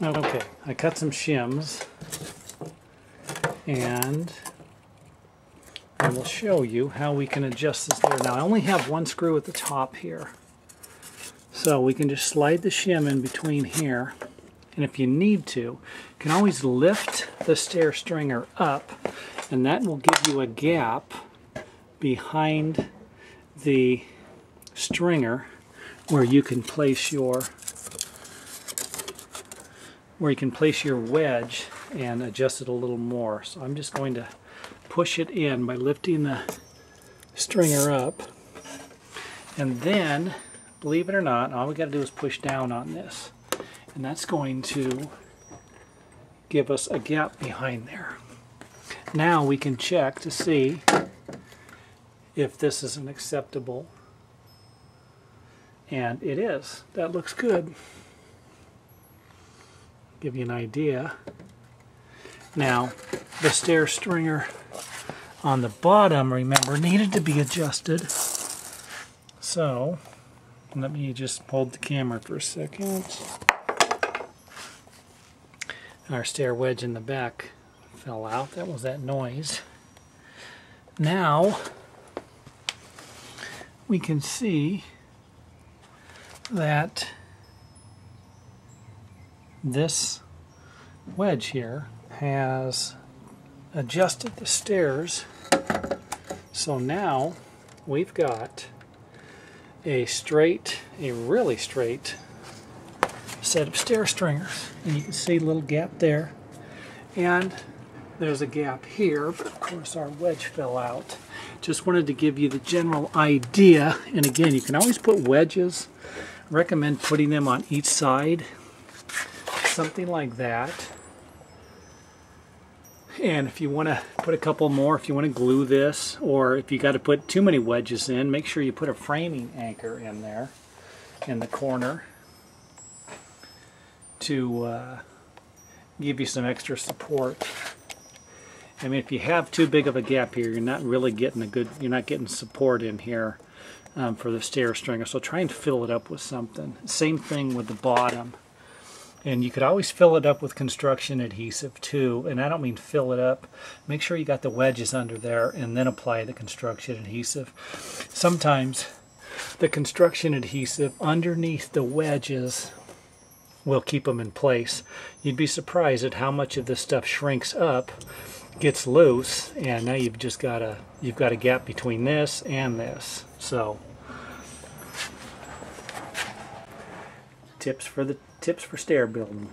Oh, okay, I cut some shims and I will show you how we can adjust this there. Now I only have one screw at the top here. So we can just slide the shim in between here and if you need to, you can always lift the stair stringer up and that will give you a gap behind the stringer where you can place your where you can place your wedge and adjust it a little more. So I'm just going to push it in by lifting the stringer up. And then, believe it or not, all we got to do is push down on this. And that's going to give us a gap behind there. Now we can check to see if this is an acceptable and it is. That looks good. Give you an idea. Now, the stair stringer on the bottom, remember, needed to be adjusted. So, let me just hold the camera for a second. Our stair wedge in the back fell out. That was that noise. Now, we can see that this wedge here has adjusted the stairs. So now we've got a straight, a really straight set of stair stringers. And you can see a little gap there. And there's a gap here but of course our wedge fell out. Just wanted to give you the general idea. And again you can always put wedges. Recommend putting them on each side something like that and if you want to put a couple more if you want to glue this or if you got to put too many wedges in make sure you put a framing anchor in there in the corner to uh, give you some extra support I mean if you have too big of a gap here you're not really getting a good you're not getting support in here um, for the stair stringer. So try and fill it up with something. Same thing with the bottom. And you could always fill it up with construction adhesive too. And I don't mean fill it up. Make sure you got the wedges under there and then apply the construction adhesive. Sometimes the construction adhesive underneath the wedges will keep them in place. You'd be surprised at how much of this stuff shrinks up, gets loose, and now you've just got a you've got a gap between this and this. So tips for the tips for stair building.